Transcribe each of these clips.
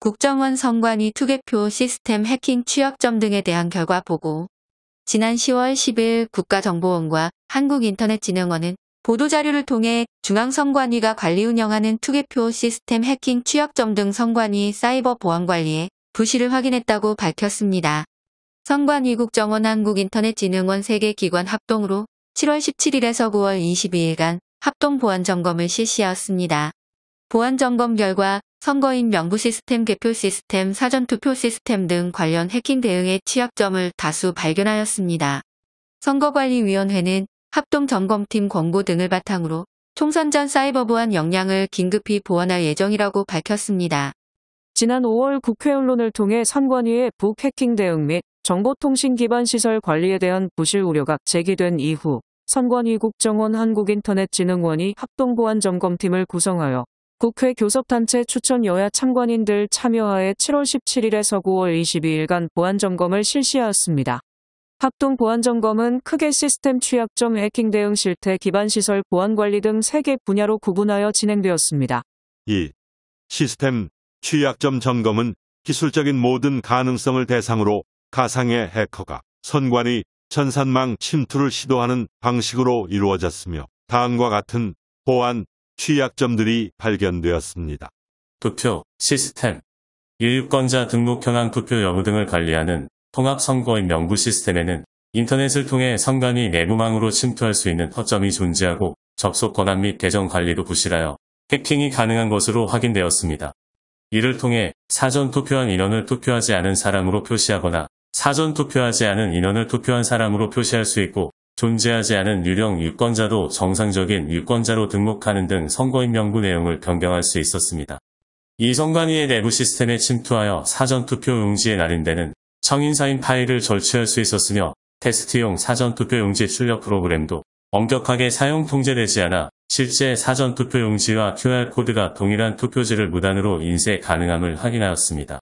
국정원 선관위 투개표 시스템 해킹 취약점 등에 대한 결과 보고 지난 10월 10일 국가정보원과 한국인터넷진흥원은 보도자료를 통해 중앙선관위가 관리 운영하는 투개표 시스템 해킹 취약점 등 선관위 사이버 보안 관리에 부실을 확인했다고 밝혔습니다. 선관위 국정원 한국인터넷진흥원 3개 기관 합동으로 7월 17일에서 9월 22일간 합동 보안 점검을 실시하였습니다. 보안 점검 결과 선거인 명부 시스템 개표 시스템 사전 투표 시스템 등 관련 해킹 대응의 취약점을 다수 발견하였습니다. 선거관리위원회는 합동점검팀 권고 등을 바탕으로 총선 전 사이버 보안 역량을 긴급히 보완할 예정이라고 밝혔습니다. 지난 5월 국회 언론을 통해 선관위의 북 해킹 대응 및 정보통신 기반 시설 관리에 대한 부실 우려가 제기된 이후 선관위 국정원 한국인터넷진흥원이 합동보안점검팀을 구성하여 국회 교섭단체 추천 여야 참관인들 참여하에 7월 17일에서 9월 22일간 보안점검을 실시하였습니다. 합동 보안점검은 크게 시스템 취약점 해킹 대응 실태 기반 시설 보안 관리 등 3개 분야로 구분하여 진행되었습니다. 2. 시스템 취약점 점검은 기술적인 모든 가능성을 대상으로 가상의 해커가 선관위 전산망 침투를 시도하는 방식으로 이루어졌으며 다음과 같은 보안 취약점들이 발견되었습니다. 투표, 시스템, 유유권자 등록 현황 투표 여부 등을 관리하는 통합선거인 명부 시스템에는 인터넷을 통해 선관위 내부망으로 침투할 수 있는 허점이 존재하고 접속 권한 및 계정 관리도 부실하여 해킹이 가능한 것으로 확인되었습니다. 이를 통해 사전 투표한 인원을 투표하지 않은 사람으로 표시하거나 사전 투표하지 않은 인원을 투표한 사람으로 표시할 수 있고 존재하지 않은 유령 유권자도 정상적인 유권자로 등록하는 등 선거인 명부 내용을 변경할 수 있었습니다. 이 선관위의 내부 시스템에 침투하여 사전 투표 용지에 날인되는 청인사인 파일을 절취할 수 있었으며 테스트용 사전 투표 용지 출력 프로그램도 엄격하게 사용 통제되지 않아 실제 사전 투표 용지와 QR코드가 동일한 투표지를 무단으로 인쇄 가능함을 확인하였습니다.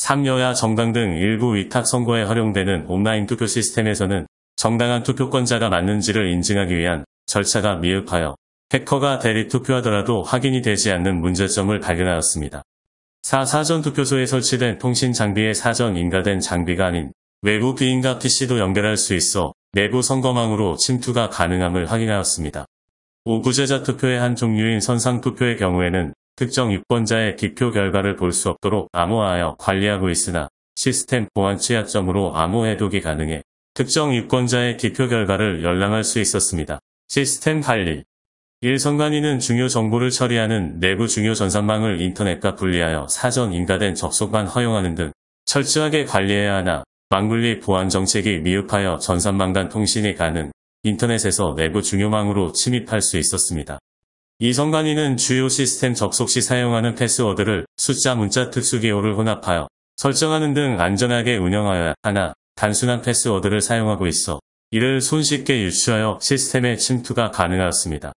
3여야 정당 등 일부 위탁 선거에 활용되는 온라인 투표 시스템에서는 정당한 투표권자가 맞는지를 인증하기 위한 절차가 미흡하여 해커가 대리 투표하더라도 확인이 되지 않는 문제점을 발견하였습니다. 4. 사전 투표소에 설치된 통신 장비의 사전 인가된 장비가 아닌 외부 비인가 PC도 연결할 수 있어 내부 선거망으로 침투가 가능함을 확인하였습니다. 5. 구제자 투표의 한 종류인 선상 투표의 경우에는 특정 유권자의 기표 결과를 볼 수 없도록 암호화하여 관리하고 있으나 시스템 보안 취약점으로 암호 해독이 가능해 특정 유권자의 기표 결과를 열람할 수 있었습니다. 시스템 관리 1. 선관위는 중요 정보를 처리하는 내부 중요 전산망을 인터넷과 분리하여 사전 인가된 접속만 허용하는 등 철저하게 관리해야 하나 망분리 보안 정책이 미흡하여 전산망 간 통신이 가능, 인터넷에서 내부 중요망으로 침입할 수 있었습니다. 이 선관위는 주요 시스템 접속 시 사용하는 패스워드를 숫자 문자 특수 기호를 혼합하여 설정하는 등 안전하게 운영하여야 하나 단순한 패스워드를 사용하고 있어 이를 손쉽게 유추하여 시스템의 침투가 가능하였습니다.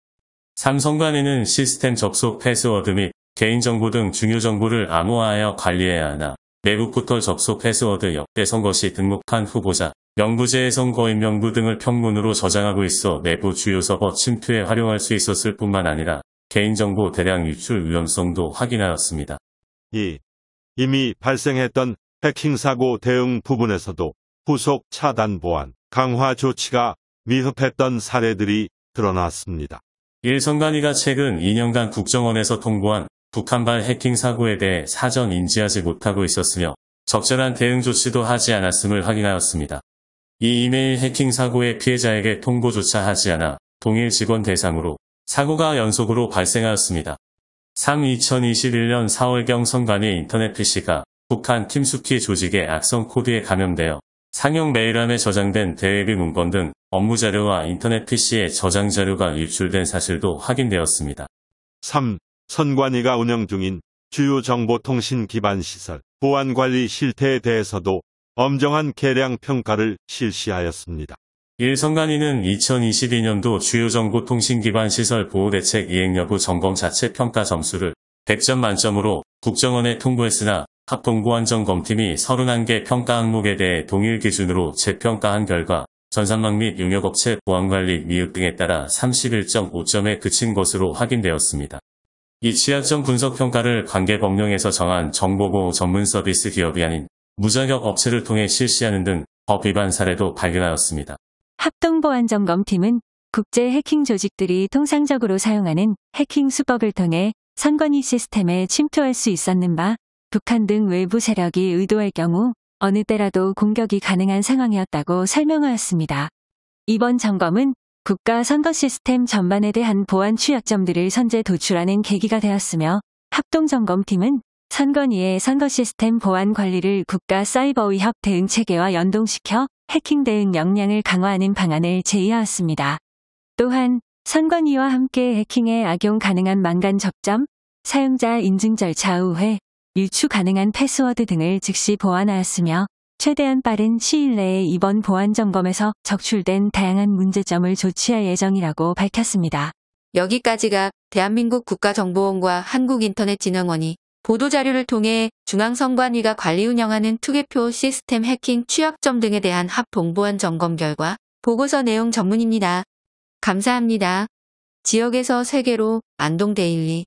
삼 선관위는 시스템 접속 패스워드 및 개인정보 등 중요 정보를 암호화하여 관리해야 하나 내부 포털 접속 패스워드 역대 선거 시 등록한 후보자 명부, 재외 선거인 명부 등을 평문으로 저장하고 있어 내부 주요 서버 침투에 활용할 수 있었을 뿐만 아니라 개인정보 대량 유출 위험성도 확인하였습니다. 2. 이미 발생했던 해킹 사고 대응 부분에서도 후속 차단 보안, 강화 조치가 미흡했던 사례들이 드러났습니다. 일선관위가 최근 2년간 국정원에서 통보한 북한발 해킹 사고에 대해 사전 인지하지 못하고 있었으며 적절한 대응 조치도 하지 않았음을 확인하였습니다. 이 이메일 해킹 사고의 피해자에게 통보조차 하지 않아 동일 직원 대상으로 사고가 연속으로 발생하였습니다. 3. 2021년 4월경 선관위 인터넷 PC가 북한 팀수키 조직의 악성 코드에 감염되어 상용 메일함에 저장된 대외비 문건 등 업무 자료와 인터넷 PC에 저장 자료가 유출된 사실도 확인되었습니다. 3. 선관위가 운영 중인 주요 정보통신 기반 시설 보안 관리 실태에 대해서도 엄정한 개량 평가를 실시하였습니다. 일선관위는 2022년도 주요 정보통신 기반 시설 보호 대책 이행 여부 점검 자체 평가 점수를 100점 만점으로 국정원에 통보했으나 합동보안점검팀이 31개 평가 항목에 대해 동일 기준으로 재평가한 결과 전산망 및 용역업체 보안관리 미흡 등에 따라 31.5점에 그친 것으로 확인되었습니다. 이 취약점 분석 평가를 관계 법령에서 정한 정보보호 전문 서비스 기업이 아닌 무자격 업체를 통해 실시하는 등 법 위반 사례도 발견하였습니다. 합동보안점검팀은 국제 해킹 조직들이 통상적으로 사용하는 해킹 수법을 통해 선관위 시스템에 침투할 수 있었는 바 북한 등 외부 세력이 의도할 경우 어느 때라도 공격이 가능한 상황이었다고 설명하였습니다. 이번 점검은 국가 선거 시스템 전반에 대한 보안 취약점들을 선제 도출하는 계기가 되었으며 합동점검팀은 선관위의 선거 시스템 보안 관리를 국가 사이버 위협 대응 체계와 연동시켜 해킹 대응 역량을 강화하는 방안을 제의하였습니다. 또한 선관위와 함께 해킹에 악용 가능한 망간 접점, 사용자 인증 절차 우회, 유추 가능한 패스워드 등을 즉시 보완하였으며 최대한 빠른 시일 내에 이번 보안 점검에서 적출된 다양한 문제점을 조치할 예정이라고 밝혔습니다. 여기까지가 대한민국 국가정보원과 한국인터넷진흥원이 보도자료를 통해 중앙선관위가 관리 운영하는 투개표 시스템 해킹 취약점 등에 대한 합동보안 점검 결과 보고서 내용 전문입니다. 감사합니다. 지역에서 세계로 안동데일리